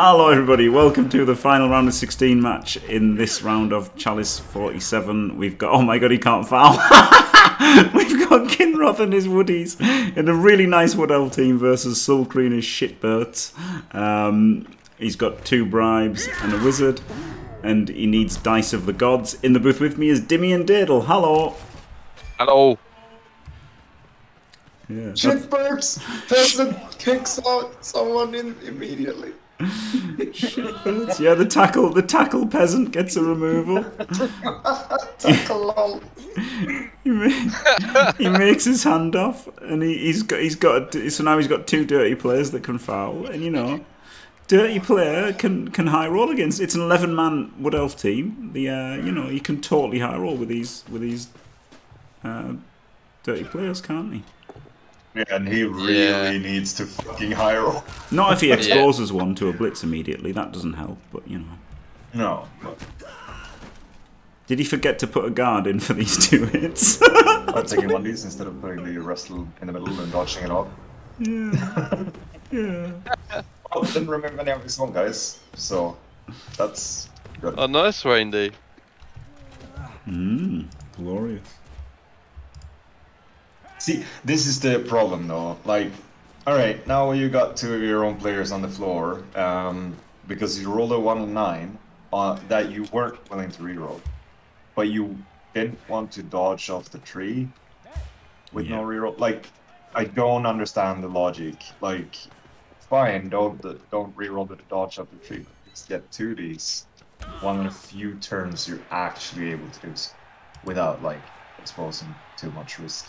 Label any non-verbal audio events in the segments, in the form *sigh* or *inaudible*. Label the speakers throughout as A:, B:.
A: Hello, everybody. Welcome to the final round of 16 match in this round of Chalice 47. We've got, oh my god, he can't foul. *laughs* We've got Kinroth and his Woodies in a really nice Wood Elf team versus Sulkree and his shitbirds. Um, he's got two bribes and a wizard, and he needs Dice of the Gods. In the booth with me is Dimmy and Dadle. Hello.
B: Hello.
A: Yeah.
C: Shitbirds doesn't kicks out someone in immediately.
A: Yeah, the tackle, the tackle peasant gets a removal.
C: Tackle lol.
A: He, ma- he makes his hand off, and he, he's got he's got a, so now he's got two dirty players that can foul, and you know, dirty player can can high roll against. It's an eleven man Wood Elf team. The uh, you know he can totally high roll with these with these uh, dirty players, can't he?
C: Yeah, and he really
B: Yeah.
C: needs to fucking high *laughs* roll.
A: Not if he exposes one to a blitz immediately. That doesn't help, but you know.
C: No, but
A: Did he forget to put a guard in for these two hits? *laughs*
C: I'm taking one of these instead of putting the wrestle in the middle and dodging it off.
A: yeah. *laughs* Yeah.
C: Oh, didn't remember any of his own guys, so that's good.
B: Oh, nice, Randy.
A: Mmm. Glorious.
C: See, this is the problem though. Like, alright, now you got two of your own players on the floor, um, because you rolled a 1 and 9 uh, that you weren't willing to reroll. But you didn't want to dodge off the tree with no reroll. Like, I don't understand the logic. Like, fine, don't don't reroll the dodge off the tree, but just get two of these. One in a few turns you're actually able to do without, like, exposing too much risk.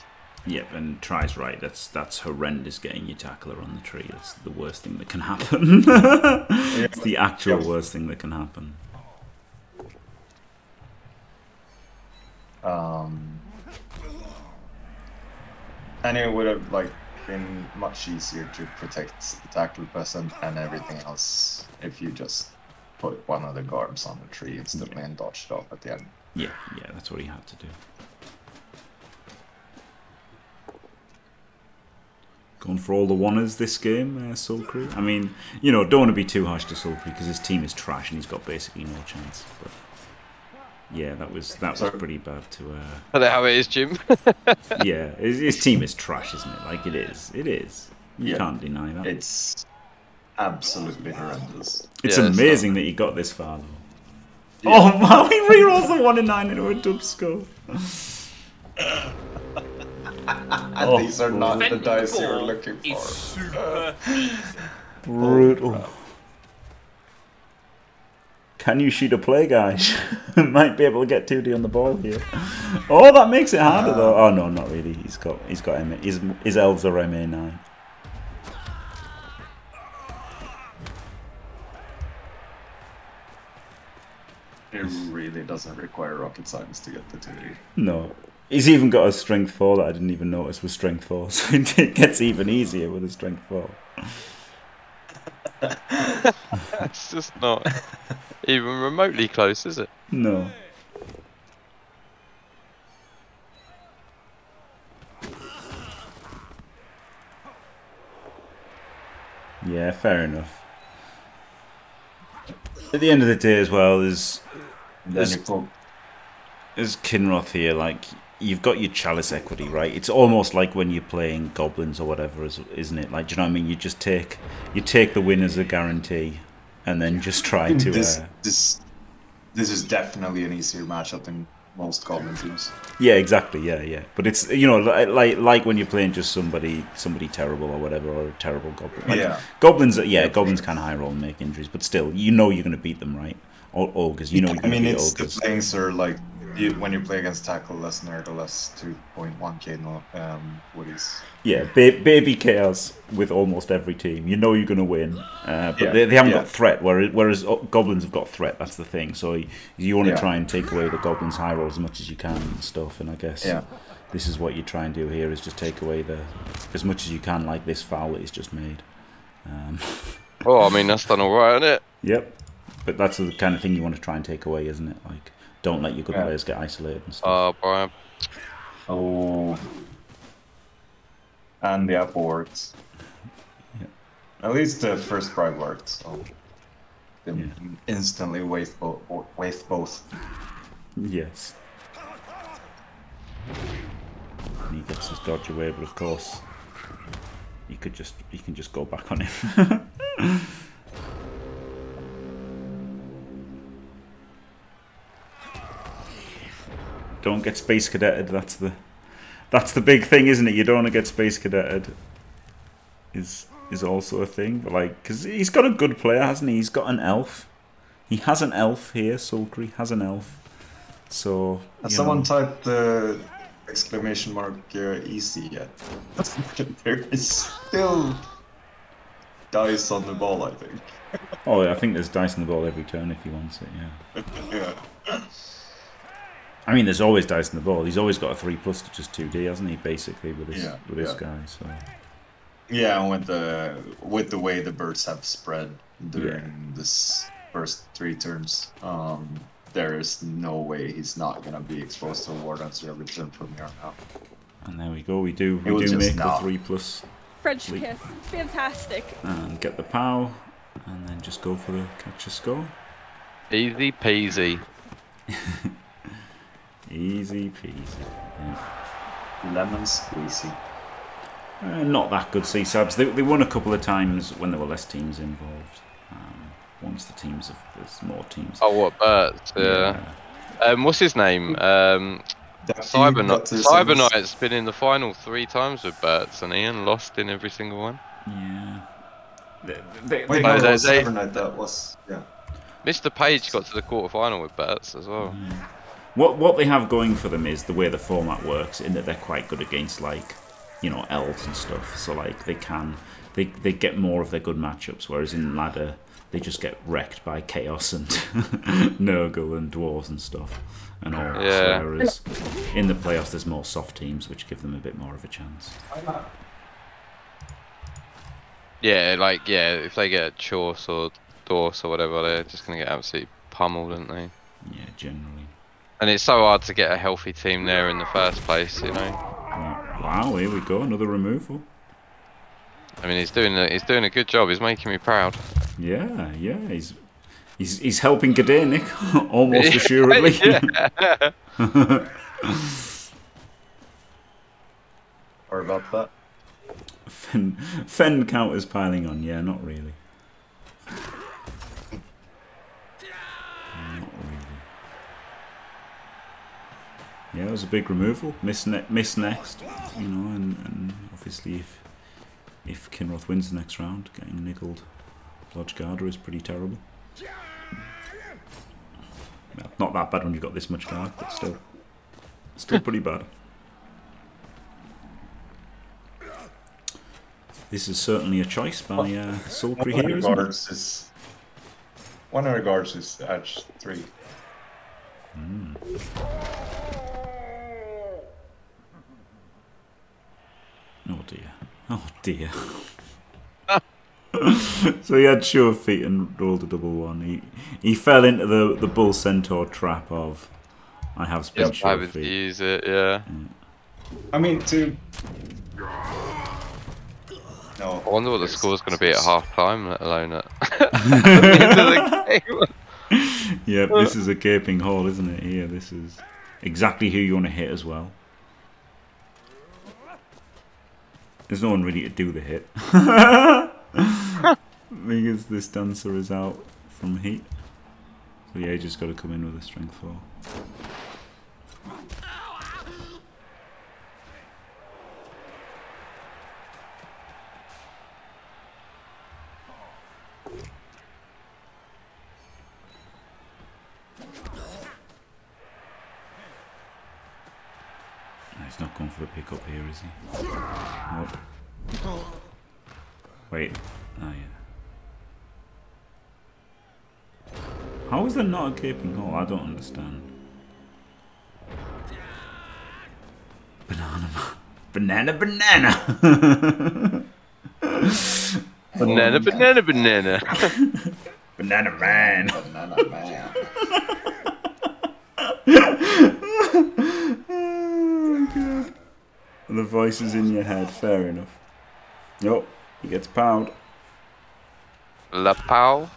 A: Yep, and tries right. That's that's horrendous getting your tackler on the tree. That's the worst thing that can happen. *laughs* it's the actual
C: Yeah.
A: worst thing that can happen.
C: Um, and it would have like been much easier to protect the tackle person and everything else if you just put one of the guards on the tree instantly and dodged off at the end.
A: Yeah, yeah, that's what he had to do. Going for all the oneers this game, uh, Sulkree. I mean, you know, don't want to be too harsh to Sulkree because his team is trash and he's got basically no chance. But yeah, that was that was
C: Sorry.
A: pretty bad to. Uh,
B: I know how it is, Jim. *laughs*
A: yeah, his, his team is trash, isn't it? Like it is. It is. You
C: Yeah.
A: can't deny that.
C: It's absolutely horrendous.
A: It's
B: Yeah, it's
A: amazing that he got this far, though. Oh *laughs* wow, he rerolls the 1 in 9 into a dub score. *laughs*
C: And
A: Oh,
C: these are not the
D: Defending
C: dice you were
D: ball
C: looking
D: is
C: for.
D: super easy. *laughs*
A: Brutal. Oh, Can you shoot a play, guys? *laughs* Might be able to get 2D on the ball here. Oh, that makes it harder, though. Oh, no, not really. He's got, he's got MA. His, his elves are MA9.
C: It really doesn't require rocket science to get the 2D.
A: No. He's even got a strength 4 that I didn't even notice was strength 4, *laughs* so it gets even easier with a strength 4. *laughs*
B: it's just not even remotely close, is it?
A: No. Yeah, fair enough. At the end of the day, as well, there's
C: Then
A: there's, there's Kinroth here. Like you've got your chalice equity, right? It's almost like when you're playing goblins or whatever, is- isn't it? Like, do you know what I mean? You just take you take the win as a guarantee, and then just try *laughs* to.
C: this
A: uh,
C: this this is definitely an easier matchup than most goblin teams.
A: Yeah, exactly. Yeah, yeah. But it's you know li- like like when you're playing just somebody somebody terrible or whatever or a terrible goblin. Like,
C: Yeah.
A: Goblins, yeah, goblins can high roll and make injuries, but still, you know you're going to beat them, right? Or ogres, you know you're
C: I mean,
A: beat
C: it's the
A: ogres.
C: playings are like you, when you play against tackle less nerd or less 2.1k no um woodies.
A: Yeah, ba- baby chaos with almost every team. You know you're going to win, uh, but
C: Yeah,
A: they, they haven't
C: yeah.
A: got threat. Whereas, whereas goblins have got threat. That's the thing. So you, you want to
C: Yeah.
A: try and take away the goblins' high rolls as much as you can and stuff. And I guess
C: Yeah.
A: this is what you try and do here: is just take away the as much as you can, like this foul that he's just made. Um,
B: Oh, I mean that's done all right, isn't it? *laughs*
A: Yep. But that's the kind of thing you want to try and take away, isn't it? Like, don't let your good
C: Yeah.
A: players get isolated and stuff.
B: Oh, Brian.
C: Oh. And the apple worked.
A: Yeah.
C: At least the first bribe worked. So. Then
A: Yeah.
C: instantly waste, bo- wave both.
A: Yes. And he gets his dodge away, but of course, you could just you can just go back on him. *laughs* don't get space cadeted. That's the that's the big thing, isn't it? You don't want to get space cadeted. Is is also a thing, but like, because he's got a good player, hasn't he? He's got an elf. He has an elf here. Sulkree has an elf. So
C: someone
A: know.
C: typed the exclamation mark uh, easy yet? there is still dice on the ball, I think.
A: Oh, I think there's dice on the ball every turn if he wants it. Yeah. *laughs*
C: yeah.
A: I mean, there's always dice in the ball. He's always got a three plus to just two D, hasn't he? Basically, with this
C: Yeah,
A: with this
C: yeah.
A: guy. So
C: Yeah, and with the with the way the birds have spread during
A: Yeah.
C: this first three turns, um, there is no way he's not gonna be exposed to War Dancer every turn from here on out.
A: and there we go. We do
C: It
A: we do
C: just
A: make the three plus
D: French
A: Leap.
D: kiss. Fantastic.
A: and get the pow, and then just go for the catch a score.
B: Easy peasy. *laughs*
A: Easy peasy. Yeah.
C: Lemon squeezy.
A: Uh, not that good C-Sabs. They, they won a couple of times when there were less teams involved. Um, once the teams have, there's more teams.
B: Oh, what Bert? Yeah. Um, what's his name? Um, Cyber
C: got to
B: Cyber
C: semis.
B: Knight's been in the final three times with Berts and Ian lost in every single one.
A: Yeah. They, they,
C: Wait,
A: they-
C: no,
B: they-
C: was
B: they-
C: Cyberknight that was yeah.
B: Mr. Page got to the quarter final with Berts as well.
A: What what they have going for them is the way the format works, in that they're quite good against like, you know, elves and stuff. So like they can they they get more of their good matchups, whereas in ladder they just get wrecked by chaos and *laughs* Nurgle and dwarves and stuff and all.
B: Yeah.
A: Whereas in the playoffs there's more soft teams which give them a bit more of a chance.
B: Yeah, like yeah, if they get Chorse or Dorse or whatever, they're just gonna get absolutely pummeled, aren't they?
A: Yeah, generally.
B: And it's so hard to get a healthy team there in the first place, you know.
A: Wow, here we go, another removal.
B: I mean, he's doing a, he's doing a good job. He's making me proud.
A: Yeah, yeah, he's he's he's helping Gadenic *laughs* almost *laughs* assuredly.
B: yeah. *laughs*
C: Or about that.
A: Fen, Fen counters piling on. Yeah, not really. Yeah, it was a big removal. Miss, ne- miss next, you know, and, and obviously if if Kinroth wins the next round, getting niggled Lodge Garder is pretty terrible. Well, not that bad when you've got this much guard, but still, still pretty bad. This is certainly a choice by uh, Sultry
C: One
A: here, isn't it?
C: is one regards is edge three.
A: Oh dear. Oh dear. so he had sure feet and rolled a double one. He he fell into the, the bull centaur trap of I have spent
B: Yep,
A: sure
B: having to
A: feet.
B: use it, yeah.
C: I mean to No.
B: I wonder what the
C: there's-
B: score's going to be at half time, let alone *laughs* at the end of the *laughs* game.
A: Yep, this is a gaping hole, isn't it? Here, this is exactly who you want to hit as well. There's no one really to do the hit. *laughs* because this dancer is out from heat. So yeah, he just got to come in with a strength 4. Going for the pickup here, is he? Nope. Wait. Oh, yeah. How is there not a gaping hole? I don't understand. Banana. ma- Banana, banana! *laughs*
B: banana, banana, banana. *laughs*
A: banana man!
C: Banana man. *laughs*
A: oh, God. The voice is in your head, fair enough. Yup, he gets powed.
B: La Pau.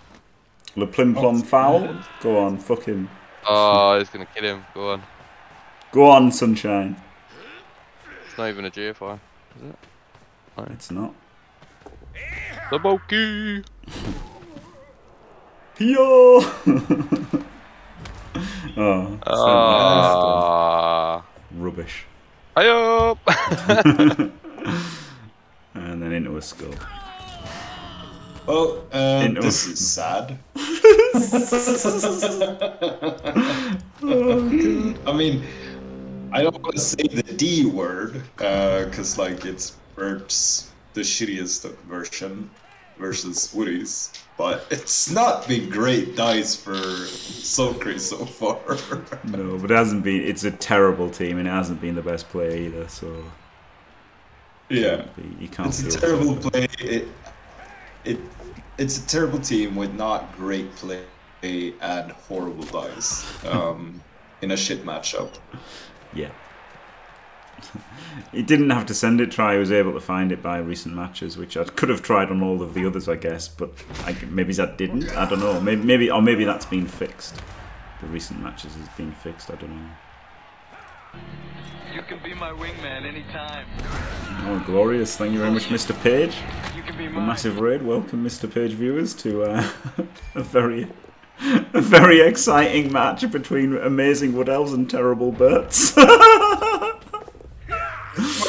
A: Le Plim Plom foul. Go on, fuck him.
B: Oh, he's gonna kill him. Go on.
A: Go on, Sunshine.
B: It's not even a GFI. Is it?
A: It's not.
B: The bulky.
A: Yo! *laughs* oh,
B: Ah.
A: rubbish.
B: Hi *laughs* up.
A: And then into a skull.
C: Well, uh,
A: In-
C: this is sad. *laughs* *laughs* I mean, I don't want to say the D word, because like it's Bert's the shittiest version versus Woody's, but it's not been great dice for Socrates so far. *laughs*
A: No, but it hasn't been. It's a terrible team, and it hasn't been the best player either. So
C: yeah,
A: you can't.
C: it's a terrible play. It, it, it's a terrible team with not great play and horrible dice *laughs* um, in a shit matchup.
A: Yeah. *laughs* he didn't have to send it. Try. He was able to find it by recent matches, which I could have tried on all of the others, I guess. But I, maybe that didn't. I don't know. Maybe, maybe, or maybe that's been fixed. The recent matches has been fixed. I don't know.
D: You can be my wingman anytime.
A: Oh, glorious! Thank you very much, Mr. Page.
D: You can be
A: A massive raid. Welcome, Mr. Page viewers, to uh, *laughs* a very, a very exciting match between amazing Wood Elves and terrible Birds. *laughs*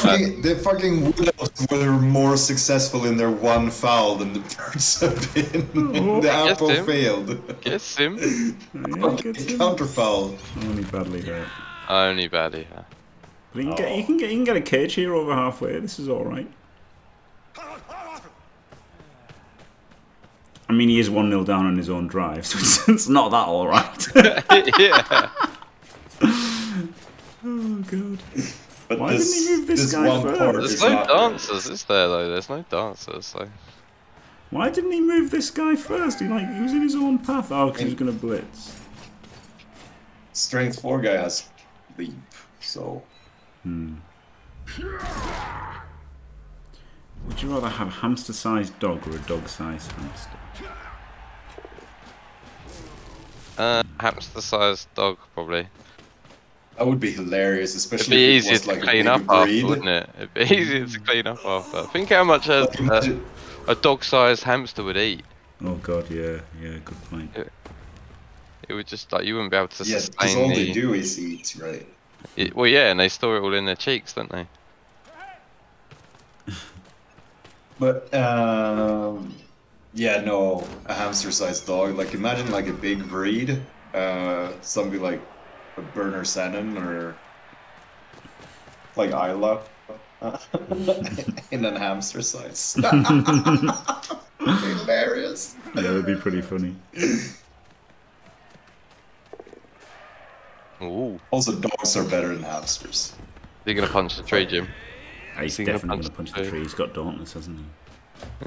C: Fucking, the fucking Wood were more successful in their one foul than the birds *laughs* have been. the
B: Yes,
C: apple
B: Tim.
C: failed.
B: Guess him. *laughs*
A: yeah, gets him.
C: Counter foul.
A: Only badly hurt.
B: Only badly. huh?
A: But you can, get, you can get you can get a cage here over halfway. This is all right. I mean, he is one 0 down on his own drive, *laughs* so it's, it's not that all right.
B: yeah.
A: oh god.
C: But
A: Why
C: this,
A: didn't he move this guy
C: one
A: first?
B: There's no dancers, is there though? There's no dancers, so.
A: Why didn't he move this guy first? He like he was in his own path. Oh, because he was gonna blitz.
C: Strength 4 guy has leap, so.
A: Would you rather have a hamster-sized dog or a dog-sized hamster?
B: Uh, hamster-sized dog probably.
C: That would be hilarious,
B: It'd
C: especially
B: be
C: if it
B: easier
C: was
B: to
C: like a
B: clean
C: big
B: up after,
C: breed.
B: wouldn't it? It'd be *laughs* easier to clean up after. Think how much a, a, a dog-sized hamster would eat.
A: Oh god, yeah, yeah, good point.
B: It would just like you wouldn't be able to
C: yeah, because
B: sustain
C: all
B: the.
C: they do is eat, right?
B: It- well, yeah, and they store it all in their cheeks, don't they? *laughs*
C: But um, yeah, no, a hamster-sized dog. Like imagine like a big breed, uh, something like a Burner Shannon or like Isla, *laughs* in a hamster size. *laughs* Hilarious.
A: Yeah, that'd be pretty funny.
B: Ooh,
C: Also, dogs are better than hamsters.
B: you're gonna punch the tree, Jim.
A: Ah, he's
B: He's gonna
A: definitely gonna
B: punch
A: punch the
B: the
A: tree. He's got Dauntless, hasn't he?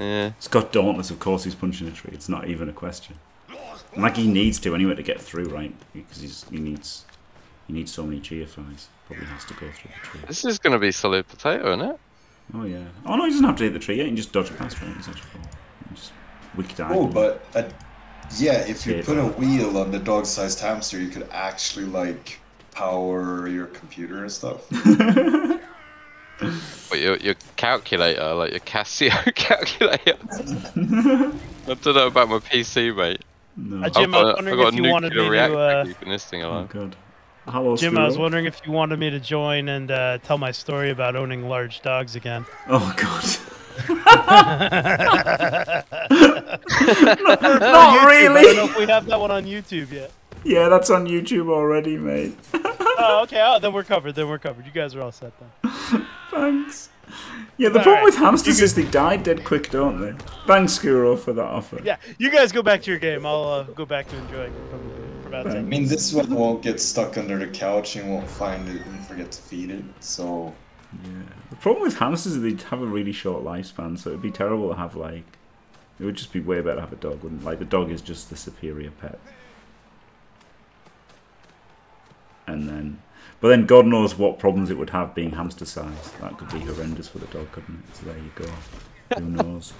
B: Yeah.
A: He's got Dauntless, of course. He's punching a tree. It's not even a question. And like he needs to anyway to get through, right? Because he's he needs he needs so many GFIs. Probably has to go through the tree.
B: This is gonna be solid potato, isn't it?
A: Oh yeah. Oh no, he doesn't have to hit the tree yet. He can just dodge past right. He's such a fool. Just wick dive.
C: Oh, but uh, yeah, if you put a wheel on the dog-sized hamster, you could actually like power your computer and stuff. *laughs*
B: But your your calculator, like your Casio *laughs* calculator. I don't know about my PC, mate.
A: no.
E: Uh, Jim, I
B: I've
E: was
B: got, I've
E: wondering
B: got
E: if
B: a
E: you wanted
B: nuclear
E: me
B: reactor
E: to. Uh,
B: keeping this thing
A: Oh
B: alive.
A: god. Hello,
E: Jim, I was wondering if you wanted me to join and uh, tell my story about owning large dogs again.
A: Oh god. *laughs* *laughs*
E: Not
A: really.
E: I don't know if we have that one on YouTube yet.
A: Yeah, that's on YouTube already, mate. *laughs*
E: Oh, okay. Oh, then we're covered. Then we're covered. You guys are all set then.
A: Thanks. Yeah, the problem
E: Alright.
A: with hamsters is they die dead quick, don't they? Thanks, Skuro, for that offer.
E: Yeah, you guys go back to your game. I'll uh, go back to enjoying it from, for about
C: I mean, this one won't get stuck under the couch and won't find it and forget to feed it. So Yeah.
A: The problem with hamsters is they have a really short lifespan, so it'd be terrible to have like. It would just be way better to have a dog, wouldn't? it? Like the dog is just the superior pet. And then, but then God knows what problems it would have being hamster sized. That could be horrendous for the dog, couldn't it? So there you go. Who knows?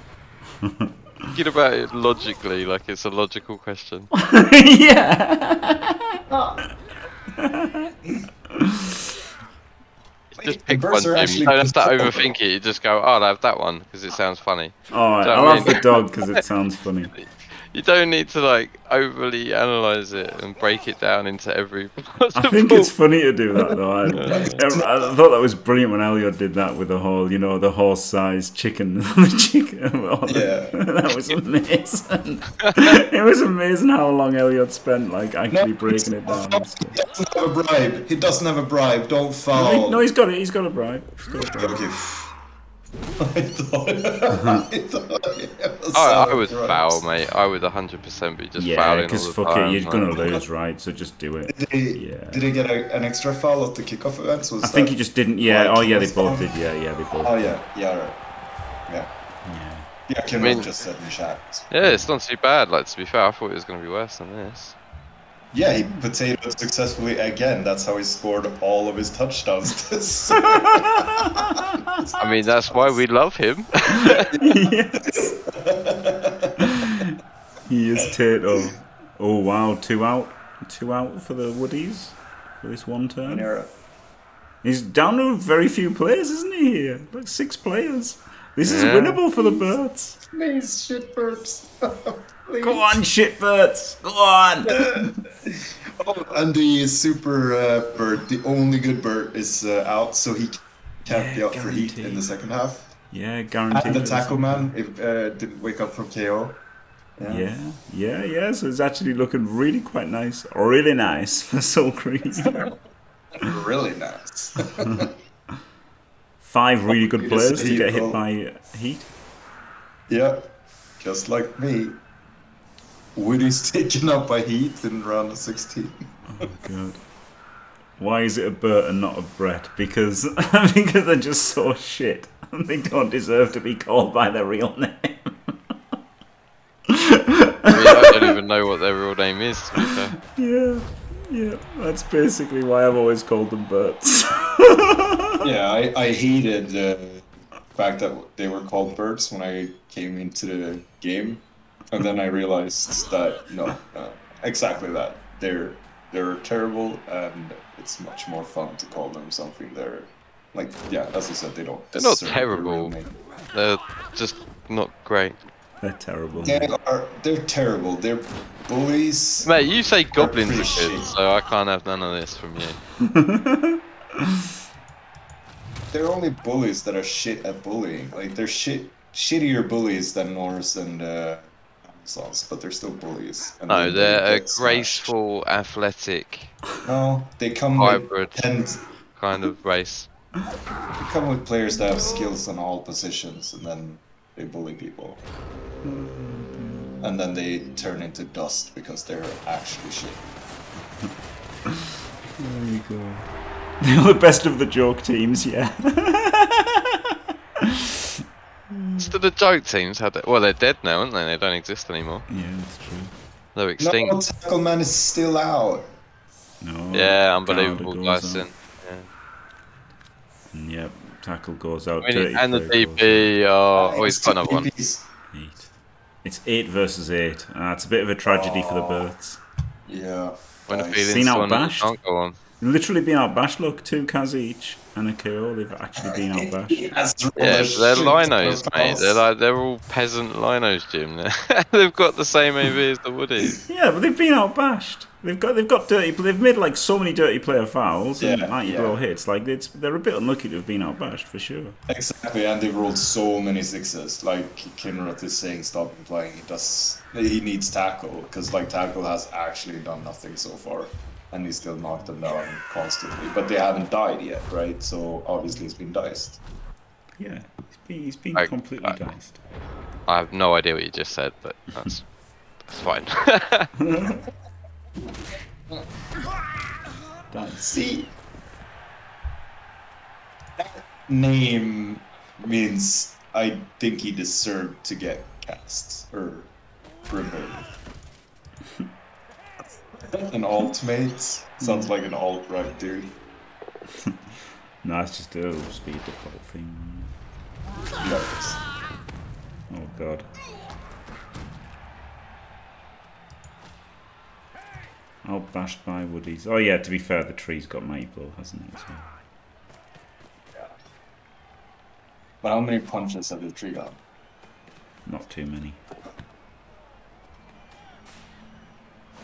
A: *laughs*
B: thinking about it logically, like it's a logical question. *laughs*
A: yeah. *laughs*
B: Just pick one,
C: birds
B: Jim. You don't have to overthink it. You just go, oh, I'll have that one because it sounds funny.
A: All right,
B: I
A: I'll have
B: mean-
A: the dog because it *laughs* sounds funny.
B: You don't need to like overly analyze it and break it down into every. *laughs*
A: I think it's funny to do that though. *laughs* I, I thought that was brilliant when Elliot did that with the whole, you know, the horse-sized chicken. the chicken.
C: Yeah.
A: that was amazing. it was amazing how long Elliot spent like actually breaking it down.
C: He doesn't have a bribe. He doesn't have a bribe. Don't
A: No,
C: foul.
A: he- no, he's got it. He's got a bribe. He's got a bribe.
C: Okay. *laughs* I thought. *laughs* *laughs* I thought it was
B: I, I
C: sour
B: would foul, mate. I would 100% be just
A: Yeah,
B: fouling
A: because
B: all the
A: fuck
B: time.
A: it, you're gonna lose, right? So just do it.
C: Did he,
A: Yeah.
C: did he get a, an extra foul at the kickoff events? Was
A: I think he just didn't. Yeah. Oh yeah, they both did. Yeah, yeah, they both.
C: Oh
A: did.
C: yeah, yeah, right. Yeah,
A: Yeah.
C: yeah. Kim
B: I mean-
C: just said in chat.
B: Yeah, it's not too bad. Like to be fair, I thought it was going to be worse than this.
C: Yeah, he potatoed successfully again. That's how he scored all of his touchdowns. *laughs* This *laughs*
B: I mean, that's why we love him.
A: yes. *laughs* he is Tato. Oh wow, two out, two out for the Woodies for this one turn.
C: era.
A: He's down to very few players, isn't he? Here, like six players. This is winnable for the Birds.
C: These shit burps. Please.
A: Go on, shit Birds. Go on. *laughs*
C: Oh, and the super uh, bird, the only good bird, is uh, out, so he can't be
A: Yeah,
C: out for heat in the second half.
A: yeah, guaranteed.
C: And the tackle man if, uh, didn't wake up from KO.
A: Yeah, yeah, yeah. So it's actually looking really quite nice, really nice for *laughs* Sulkree. *laughs*
C: Really nice.
A: Five really good players to get hit by Heat.
C: yeah, just like me. Woody's *laughs* taken up by Heat in round of 16.
A: god! Why is it a Bert and not a Brett? Because *laughs* because they're just so shit. and *laughs* They don't deserve to be called by their real name.
B: I, don't even know what their real name is. To
A: yeah, yeah. That's basically why I've always called them Berts.
C: Yeah, I, I hated the fact that they were called birds when I came into the game, and then I realized that no, uh, exactly that they're they're terrible, and it's much more fun to call them something they're like. Yeah, as I said, they don't.
B: They're not
C: deserve their
B: terrible.
C: name.
B: They're just not great.
A: they're terrible.
C: They are. They're terrible. They're bullies.
B: Mate, you say goblins
C: pretty
B: are good,
C: shit.
B: so I can't have none of this from you. *laughs*
C: They're only bullies that are shit at bullying. Like they're shit, shittier bullies than Norse and uh, Amazons, but they're still bullies. And
B: No,
C: then they
B: they're a
C: get smashed.
B: graceful, athletic
C: No, they come
B: Hybrid.
C: with ten,
B: kind of race.
C: they come with players that have skills on all positions, and then they bully people. And then they turn into dust because they're actually shit.
A: There you go. They're *laughs* the best of the joke teams, yeah. *laughs*
B: Still, the joke teams had it. Well, they're dead now, aren't they? They don't exist anymore.
A: yeah, that's true.
B: They're
C: No,
B: extinct.
C: Tackle Man is still out.
A: No.
B: yeah, unbelievable,
A: goes
B: Dyson.
A: out. Yep, tackle goes out.
B: I mean, and the DP. Oh, oh, he's
C: It's
B: got another one.
A: Eight. It's eight versus eight. Ah, it's a bit of a tragedy for the
C: Oh.
A: birds.
C: Yeah.
B: When a
C: nice.
B: feeling's
A: Seen
B: the one
A: outbashed?
B: go on.
A: Literally been outbashed. Look, two cas each and a KO. They've actually been outbashed.
C: Yes, *laughs*
B: Yeah, they're
C: shit
B: linos, mate. They're like they're all peasant linos, Jim. *laughs* They've got the same AV as the Woodies.
A: Yeah, but they've been outbashed. They've got they've got dirty. They've made like so many dirty player fouls and
C: Yeah,
A: ninety
C: yeah.
A: blow hits. Like it's they're a bit unlucky to have been outbashed for sure.
C: Exactly, and they've rolled so many sixes. Like Kinroth is saying, stop him playing. He does. He needs tackle because like tackle has actually done nothing so far, and he still knocked them down constantly. But they haven't died yet, right? So obviously he's been diced.
A: Yeah, he's been he's been
B: I-
A: completely
B: I-
A: diced.
B: I have no idea what you just said, but that's that's fine. *laughs* *laughs*
A: Diced.
C: See, that name means I think he deserved to get cast or removed. An ultimate? sounds like an alt right dude.
A: No, it's just it'll just be a default thing.
C: Yikes.
A: Oh god. Oh, Outbashed by Woodies. Oh yeah, to be fair, the tree's got Mighty Blow, hasn't it? as well?
C: But how many punches have the tree got?
A: Not too many.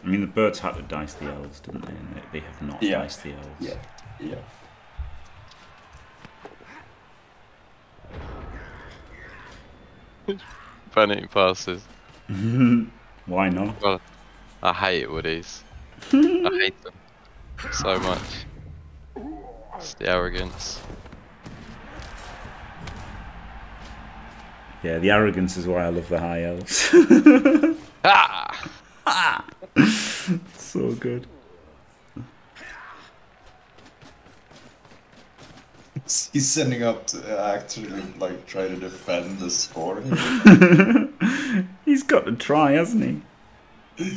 A: I mean, the birds had to dice the elves, didn't they? And they, they have not
C: Yeah.
A: diced the elves.
C: Yeah. Yeah.
B: Vanity passes. *laughs*
A: Why not?
B: Well, I hate Woodies. I hate them so much. It's the arrogance.
A: Yeah, the arrogance is why I love the high elves. *laughs*
B: Ah! *laughs*
A: so good. *laughs*
C: He's sending up to actually like try to defend the score.
A: He's got to try, hasn't he?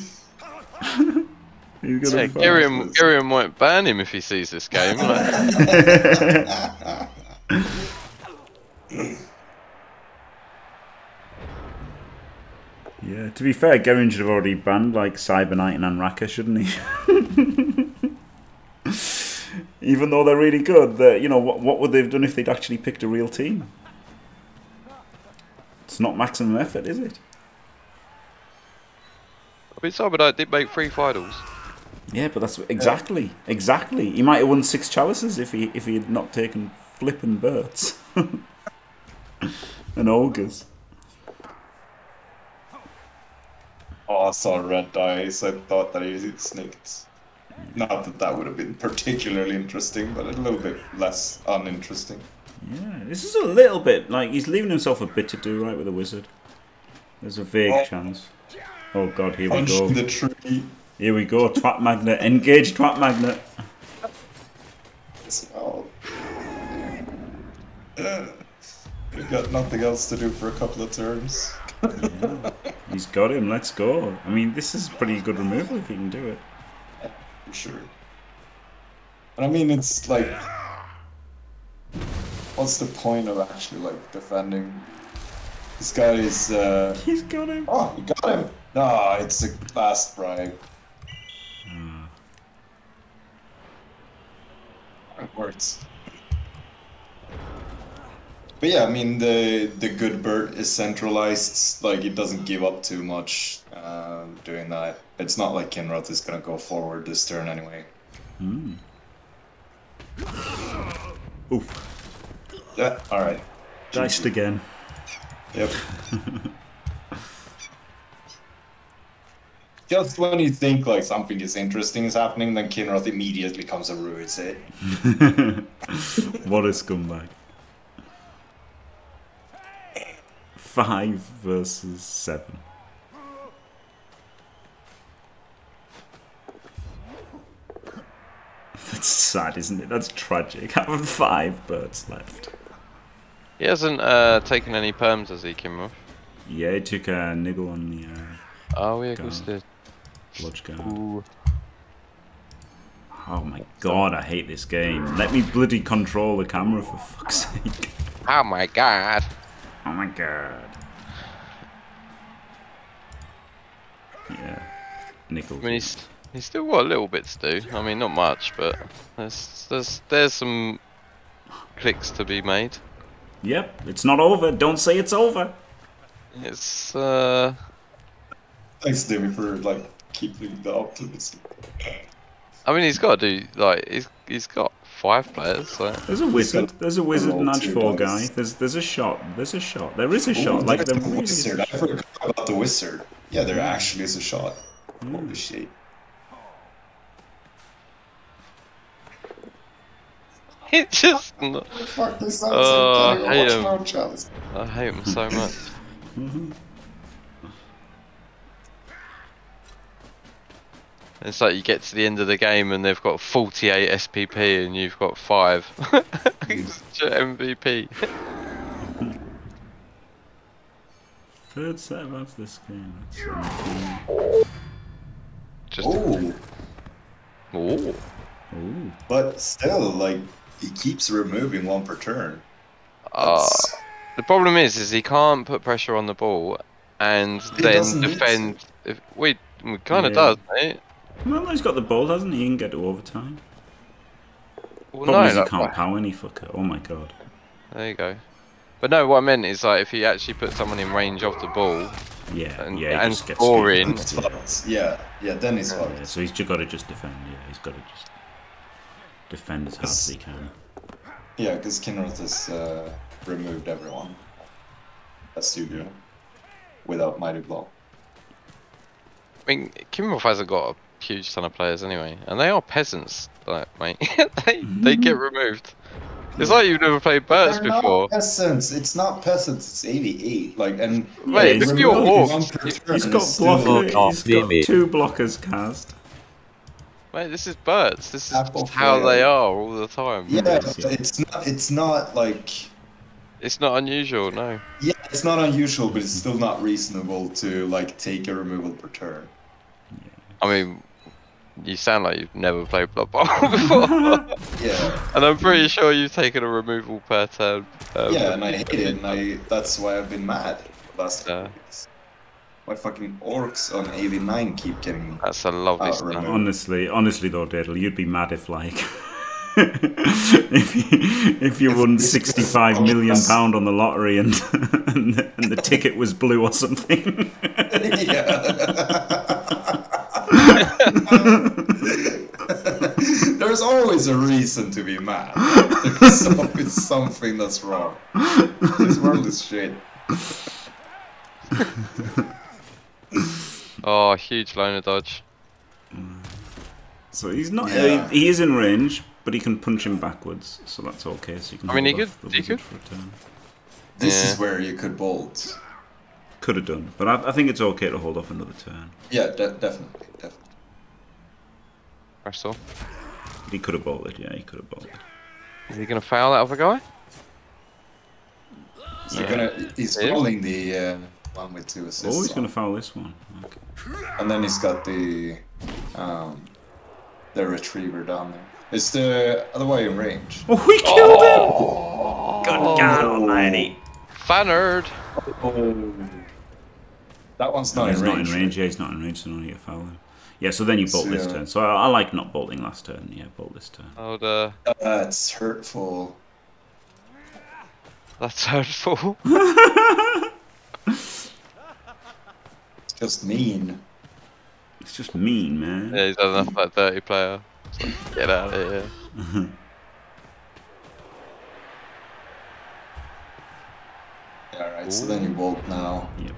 A: He's got
B: Yeah,
A: to
B: Giriam, Giriam might ban him if he sees this game. Like, *laughs*
A: Yeah, to be fair, Gering should have already banned like Cyber Knight and Anraka, shouldn't he? *laughs* Even though they're really good, they're, you know, what, what would they have done if they'd actually picked a real team? It's not maximum effort, is it?
B: I mean, Cyberknight did make three finals.
A: Yeah, but that's exactly, exactly. He might have won six chalices if he if he had not taken flipping birds *laughs* and ogres.
C: oh, I saw red dice. I thought that he snicked. Not that that would have been particularly interesting, but a little bit less uninteresting.
A: Yeah, this is a little bit like he's leaving himself a bit to do right with a wizard. There's a vague
C: Oh.
A: chance. Oh god, here we
C: Punch
A: go.
C: the tree.
A: Here we go. Twat magnet. Engage twat magnet.
C: We've got nothing else to do for a couple of turns. *laughs*
A: He's got him. Let's go. I mean, this is pretty good removal if he can do it.
C: For sure. And I mean, it's like, what's the point of actually like defending? This guy is. Uh,
A: He's got him.
C: oh, you got him. No, it's a last bribe. It works. But yeah, I mean the the good bird is centralized. Like it doesn't give up too much uh, doing that. It's not like Kinroth is gonna go forward this turn anyway.
A: Oof.
C: Yeah. All right.
A: Diced again.
C: Yep. *laughs* Just when you think like something is interesting is happening, then Kinroth immediately comes and ruins it. *laughs*
A: What a scumbag. Five versus seven. That's sad, isn't it? That's tragic. Having five birds left.
B: He hasn't uh, taken any perms, has he, Kinroth?
A: Yeah, he took a niggle on the uh,
B: Oh, yeah,
A: Go.
B: because the.
A: lodge guard.
B: Ooh.
A: Oh my god, I hate this game. Let me bloody control the camera for fuck's sake.
B: Oh my god.
A: Oh my god. Yeah. Nickel.
B: I mean, he's, he's still got a little bit to do. I mean, not much, but there's there's there's some clicks to be made.
A: Yep, it's not over. Don't say it's over.
B: It's uh,
C: Thanks, Dimmy, for like keeping the optimism.
B: I mean, he's got to do like he's he's got five players. So
A: There's a wizard. There's a wizard
C: roll
A: nudge four
C: dice.
A: guy. There's there's a shot. There's a shot. There is a
C: Ooh,
A: shot. Like
C: the
A: really
C: wizard.
A: a
C: I
A: shot.
C: forgot about the wizard. Yeah, there mm. actually is a shot. Mm. Holy shit. *laughs*
B: it just not,
C: Fuck this
B: Oh, I hate
C: watch
B: him. I hate him so much. Mm-hmm. It's like you get to the end of the game and they've got 48 SPP and you've got five. *laughs* Your MVP.
A: Third set of this game. That's.
B: Just
C: Oh,
B: Ooh.
A: Ooh.
C: but still, like, he keeps removing one per turn.
B: Uh, the problem is, is he can't put pressure on the ball and
C: He
B: then
C: doesn't
B: defend. If we, we kind of
A: Yeah.
B: does, mate.
A: Well, he's got the ball, hasn't he? He can get to overtime.
B: Well,
A: Problem
B: no,
A: is he can't power any fucker. Oh my god.
B: there you go. But no, what I meant is like if he actually put someone in range of the ball
A: Yeah,
B: and,
A: yeah,
B: and
A: just gets
B: scoring,
C: It's. Yeah, yeah, then he's
A: Yeah, so he's just got to just defend. Yeah, he's got to just defend as hard as he can.
C: Yeah, because Kinroth has uh, removed everyone at studio without Mighty Blow.
B: I mean, Kinroth hasn't got a huge ton of players anyway, and they are peasants, like mate. *laughs* they mm-hmm. they get removed. It's like you've never played Burts
C: They're
B: before.
C: not peasants. It's not peasants. It's 88. Like and
B: Mate,
A: look at
B: your
C: removing
B: orcs.
C: one per turn
A: He's
C: is
A: got
C: still-
A: blocker.
F: Oh,
A: He's got two blockers cast.
B: Mate, this is Burts. This is
C: Apple
B: how
C: flail.
B: they are all the time.
C: Yeah,
A: Yes,
C: but
A: yeah.
C: it's not. It's not like.
B: It's not unusual, no.
C: Yeah, it's not unusual, but it's still not reasonable to like take a removal per turn.
B: I mean, you sound like you've never played Blood Bowl *laughs* before, *laughs*
C: Yeah,
B: and I'm pretty sure you've taken a removal per turn. Um,
C: yeah, and I hate it, and I that's why I've been mad the last
B: Yeah.
C: weeks. My fucking orcs on 89 keep getting.
B: That's a lovely
C: removal.
A: Honestly, honestly though, Diddle, you'd be mad if like *laughs* if you, if you won sixty five million pound on the lottery and and the, and the ticket was blue or something. *laughs*
C: There's always a reason to be mad. There's *laughs* always something that's wrong. This world is shit. *laughs*
B: Oh, huge loner dodge.
A: So he's not.
C: Yeah.
A: Uh, he is in range, but he can punch him backwards, so that's okay. So you can.
B: I mean, he could-
A: off the
B: he could.
A: For a turn.
C: This
B: Yeah.
C: is where you could bolt.
A: Could have done, but I, I think it's okay to hold off another turn.
C: Yeah, de- definitely, definitely.
B: Wrestle.
A: He could have bolted. Yeah, he could have bolted.
B: Is he gonna foul that other guy?
C: So
B: Yeah.
C: gonna, he's
B: Yeah.
C: rolling the uh, one with two assists.
A: Oh, he's
C: on.
A: going to foul this one. Okay.
C: And then he's got the um, the retriever down there. Is the other way in range?
A: Oh, we killed him! Good God Almighty!
B: Fanard.
C: Oh. That one's
A: No,
C: not
A: he's
C: in
A: not in range. Yeah, he's not in range, so no need to foul him. Yeah, so then you bolt this
C: So-
A: turn. So I, I like not bolting last turn. Yeah, bolt this turn.
B: Oh, the
C: That's hurtful.
B: that's hurtful. *laughs*
C: Just mean.
A: It's just mean, man.
B: yeah, he's had enough of that dirty player. Like, get out of here. *laughs*
C: Alright. So then you bolt now.
A: Yep.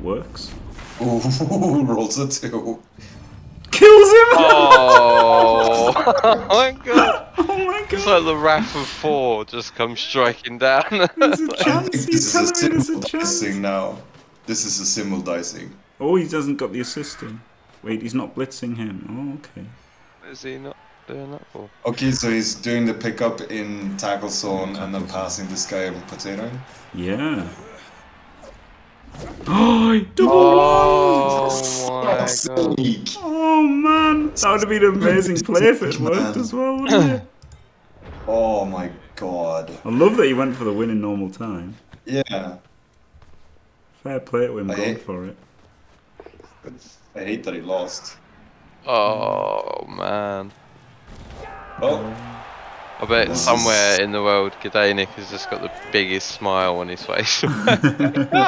A: Works. *laughs*
C: Ooh, rolls a two.
A: Kills him!
B: Oh, *laughs* oh my god! *laughs*
A: Oh my god!
B: It's like the Wrath of Four just comes striking down.
A: There's a
C: I *laughs*
A: chance. He's
C: this is a
A: telling me there's
C: symbol
A: a chance.
C: dicing now. This is a symbol dicing.
A: Oh, he hasn't got the assisting. Wait, he's not blitzing him. Oh, okay.
B: Is he not doing that for?
C: Okay, so he's doing the pickup in tackle zone and then passing this guy and potatoing.
A: Yeah. *gasps* *gasps* Oh, double
B: Oh my god!
C: Sake!
A: Man, that would have been an amazing *laughs* play if it worked as well, wouldn't it? *clears throat*
C: Oh my god.
A: I love that he went for the win in normal time.
C: Yeah.
A: Fair play to him
C: I-
A: going for it.
C: I hate that he lost.
B: Oh man!
C: Oh,
B: I bet
C: This
B: somewhere in the world, Gdanik has just got the biggest smile on his face. *laughs* *laughs*
C: yeah.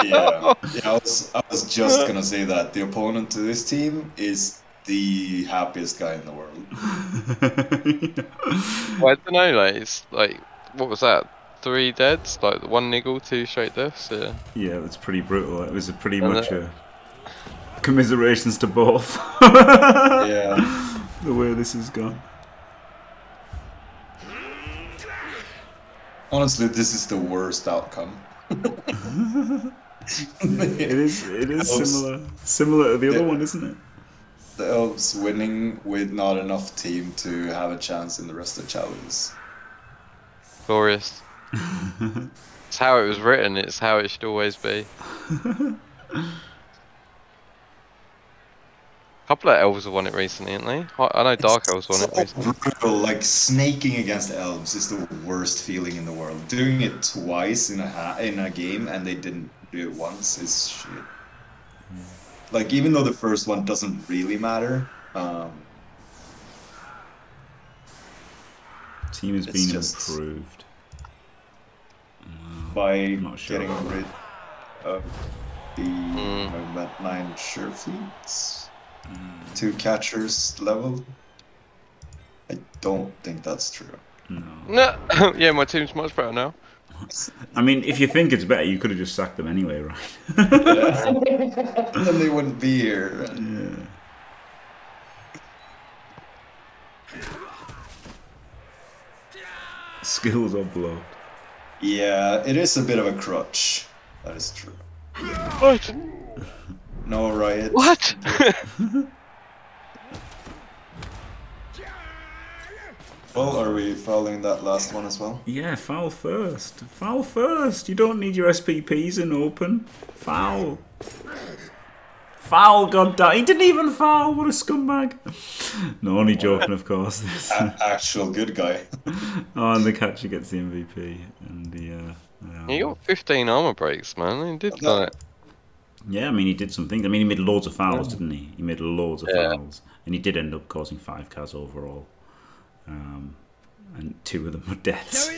C: Yeah, I was, I was just gonna say that. The opponent to this team is the happiest guy in the world. *laughs*
B: well, I don't know, like it's like what was that? Three deads, like one niggle, two straight deaths. Yeah.
A: yeah, that's pretty brutal. It was a pretty
B: And
A: much
B: the-
A: a commiserations to both.
C: Yeah. *laughs*
A: the way this has gone.
C: Honestly, this is the worst outcome. *laughs*
A: It is. It is similar. Similar to the other
C: Yeah.
A: one, isn't it?
C: The elves winning with not enough team to have a chance in the rest of the challenges.
B: Glorious. *laughs* it's how it was written. It's how it should always be. A *laughs* couple of elves have won it recently, haven't they? I I know Dark Elves won it
C: so
B: recently.
C: brutal. Like snaking against elves is the worst feeling in the world. Doing it twice in a ha- in a game and they didn't do it once is shit. Hmm. Like even though the first one doesn't really matter, Um,
A: Team has
C: It's
A: been improved.
C: by
A: not sure.
C: getting rid of the
B: Mm.
C: movement nine sure feats to catchers level. I don't think that's true.
A: No.
B: No, *laughs* yeah, my team's much better now. *laughs*
A: I mean, if you think it's better, you could have just sacked them anyway, right? *laughs*
C: then they wouldn't be here.
A: yeah. Skills are blocked.
C: Yeah, it is a bit of a crutch. That is true.
B: What?
C: No riot.
B: What? *laughs*
C: Well, are we fouling that last one as well?
A: Yeah, foul first. Foul first. You don't need your SPPs in open. Foul. Foul, goddamn. He didn't even foul. What a scumbag. *laughs* No, only joking, of course. *laughs*
C: A- actual good guy. *laughs*
A: oh, and the catcher gets the MVP. And the, uh, yeah.
B: you got 15 armor breaks, man. He did that.
A: Yeah, I mean, he did some things. I mean, he made loads of fouls, didn't he? He made loads of
B: Yeah.
A: fouls. And he did end up causing five cas overall. Um, and two of them were deaths.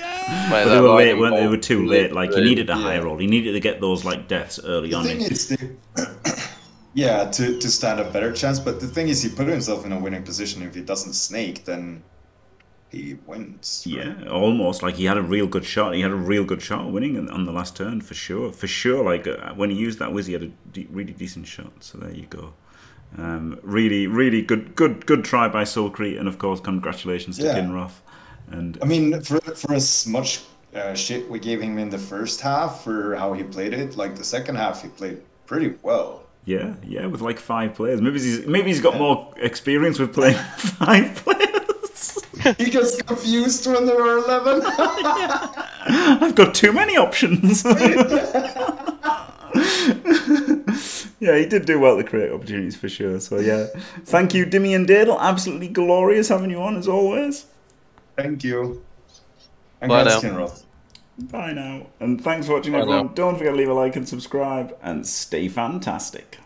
A: But they were late, weren't they? They were too late. Like, he needed a high
C: Yeah.
A: roll. He needed to get those, like, deaths early
C: The
A: on.
C: thing is, the, *clears throat* yeah, to, to stand a better chance. But the thing is, he put himself in a winning position. If he doesn't snake, then he wins. right?
A: Yeah, almost like he had a real good shot. He had a real good shot winning on- on the last turn for sure. For sure, like uh, when he used that whiz, he had a de- really decent shot. So there you go. Um, really, really good, good, good try by Sulkree, and of course, congratulations to
C: Yeah.
A: Kinroth. And
C: I mean, for for as much uh, shit we gave him in the first half for how he played it, like the second half, he played pretty well.
A: yeah, yeah, with like five players. Maybe he's maybe he's got more experience with playing *laughs* five players. *laughs*
C: He gets confused when there are eleven. *laughs*
A: I've got too many options. Yeah, he did do well to create opportunities for sure. So yeah, thank you, Dimmy and Dale. Absolutely glorious having you on as always.
C: Thank you. And
B: Bye
C: congrats,
B: now.
C: Kinroth.
A: Bye now, and thanks for watching,
B: Bye
A: everyone.
B: now.
A: Don't forget to leave a like and subscribe, and stay fantastic.